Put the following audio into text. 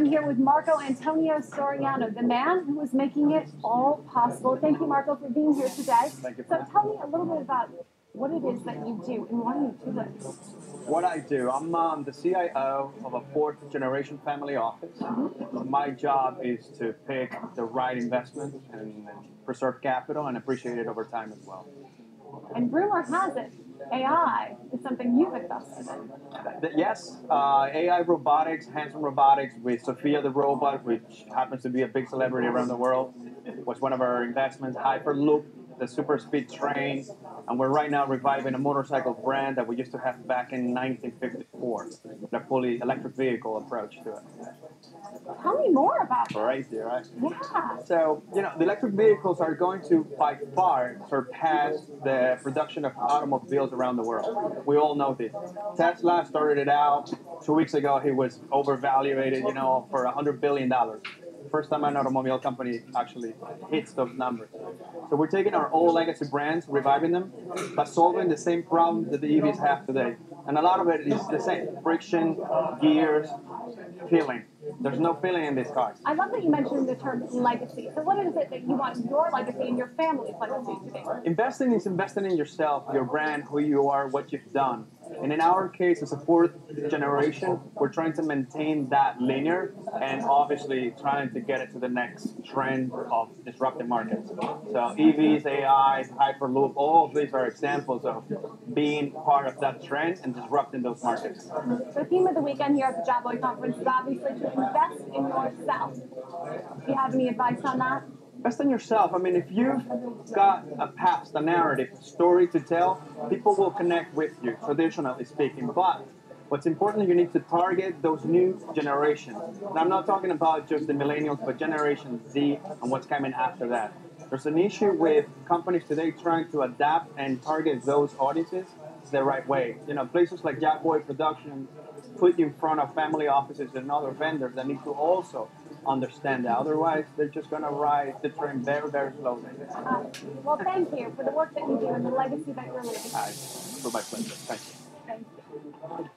I'm here with Marco Antonio Soriano, the man who is making it all possible. Thank you, Marco, for being here today. Thank you. So tell me a little bit about what it is that you do and why you do it. What I do, I'm um, the CIO of a fourth generation family office. My job is to pick the right investments and preserve capital and appreciate it over time as well. And rumor has it, AI is something you've invested in. Yes, uh, AI robotics, Hanson Robotics with Sophia the robot, which happens to be a big celebrity around the world, was one of our investments. Hyperloop, the super speed train, and we're right now reviving a motorcycle brand that we used to have back in 1954, the fully electric vehicle approach to it. Tell me more about it. Crazy, right? Yeah. So, you know, the electric vehicles are going to by far surpass the production of automobiles around the world. We all know this. Tesla started it out two weeks ago, he was overvalued, you know, for $100 billion. First time an automobile company actually hits those numbers. So we're taking our old legacy brands, reviving them, but solving the same problem that the EVs have today. And a lot of it is the same friction, gears, feeling. There's no feeling in these cars. I love that you mentioned the term legacy. So what is it that you want your legacy and your family's legacy to be? Investing is investing in yourself, your brand, who you are, what you've done. And in our case, as a fourth generation, we're trying to maintain that linear and obviously trying to get it to the next trend of disrupting markets. So EVs, AI, Hyperloop, all of these are examples of being part of that trend and disrupting those markets. The theme of the weekend here at the Job Boy Conference is obviously to invest in yourself. Do you have any advice on that? Invest in yourself. I mean, if you've got a past, a narrative, a story to tell, people will connect with you, traditionally speaking. But what's important, you need to target those new generations. And I'm not talking about just the millennials, but Generation Z and what's coming after that. There's an issue with companies today trying to adapt and target those audiences the right way. You know, places like Jack Boy Productions put you in front of family offices and other vendors that need to also understand that. Otherwise, they're just going to ride the train very, very slowly. Uh, well, thank you for the work that you do and the legacy that you're leaving. Right. For my pleasure. Thank you. Thank you.